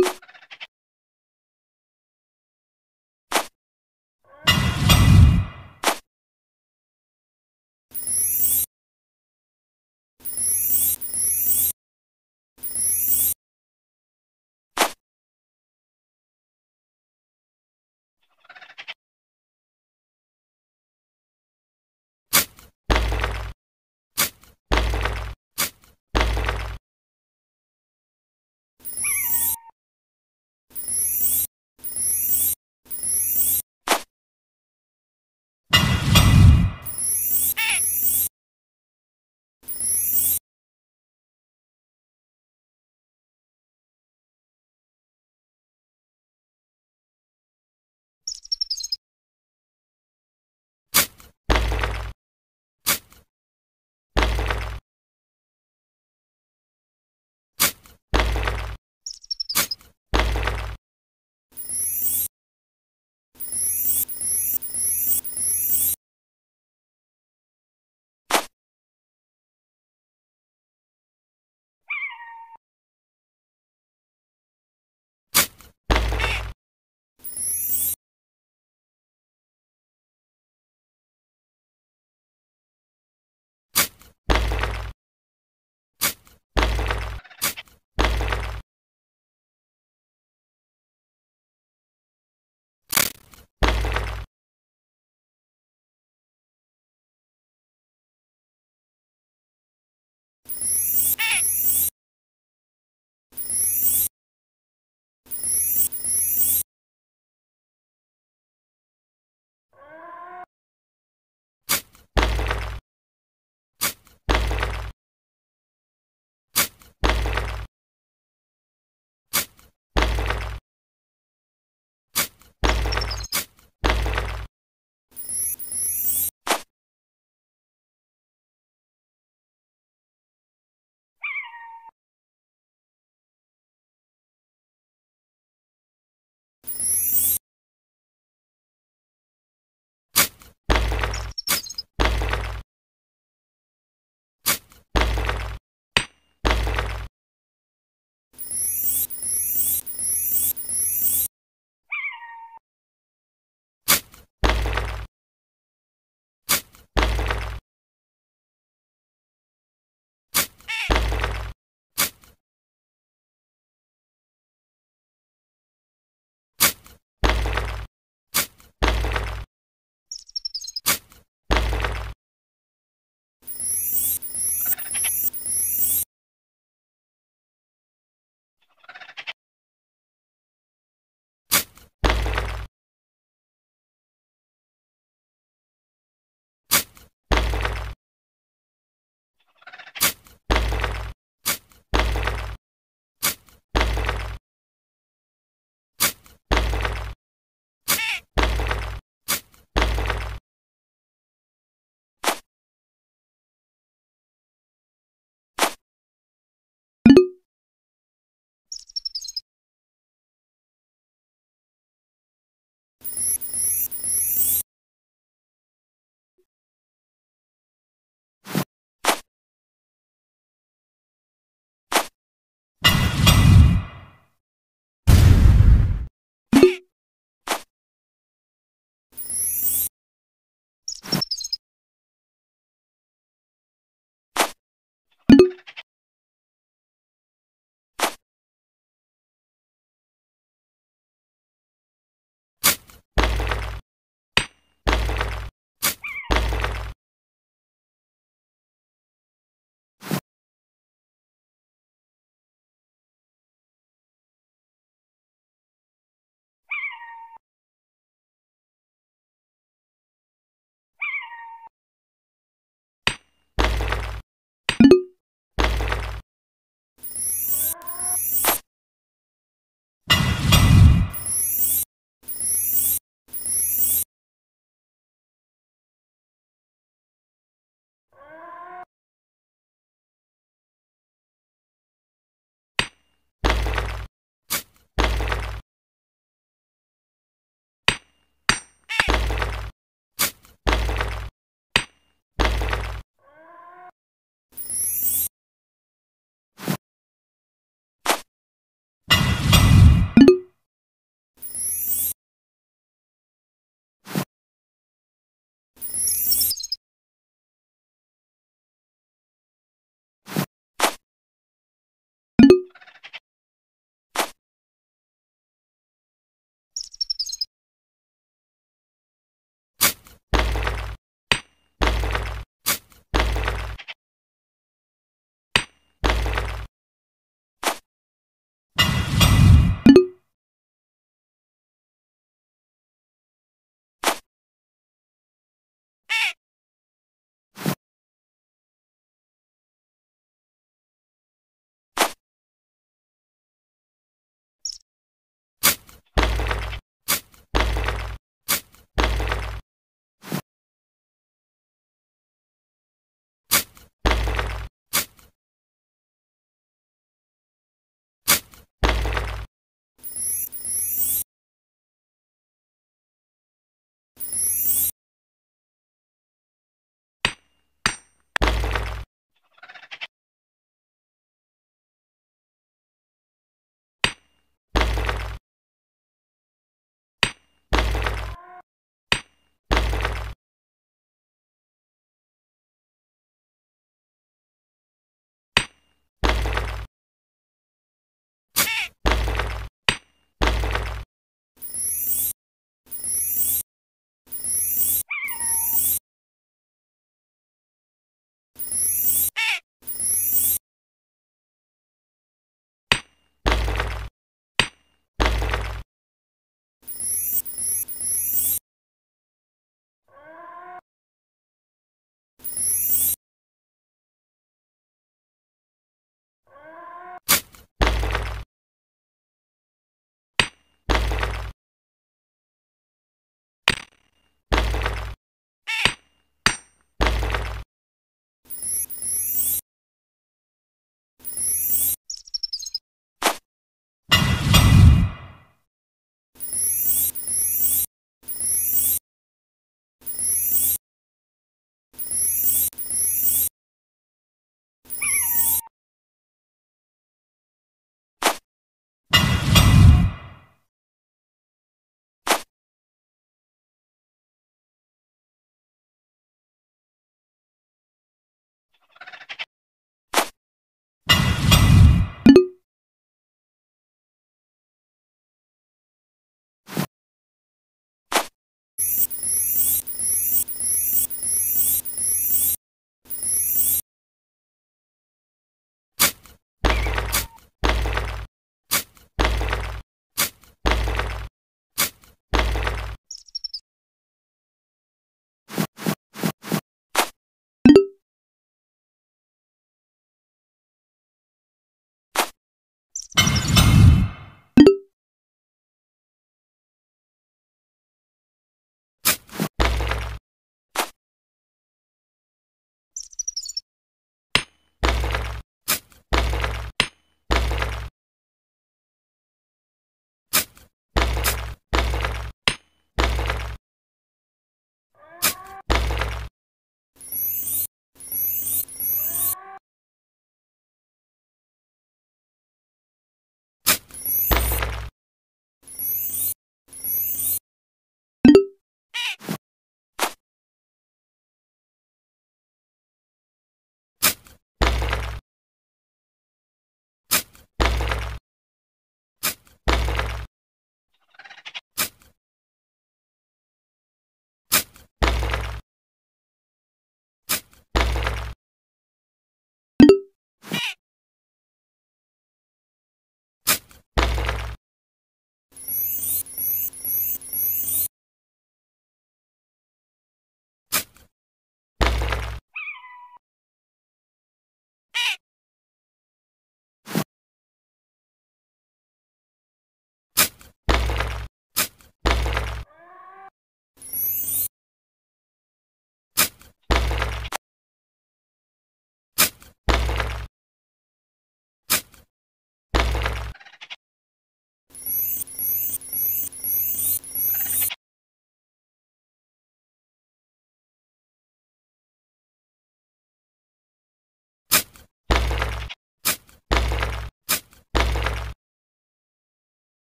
you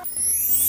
you